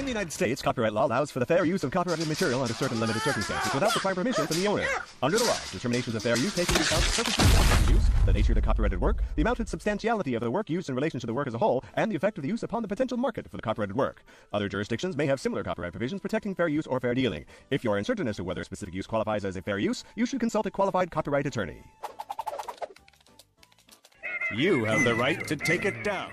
In the United States, copyright law allows for the fair use of copyrighted material under certain limited circumstances without requiring permission from the owner. Under the law, determinations of fair use take into account the purpose of the use, the nature of the copyrighted work, the amount and substantiality of the work used in relation to the work as a whole, and the effect of the use upon the potential market for the copyrighted work. Other jurisdictions may have similar copyright provisions protecting fair use or fair dealing. If you are uncertain as to whether a specific use qualifies as a fair use, you should consult a qualified copyright attorney. You have the right to take it down.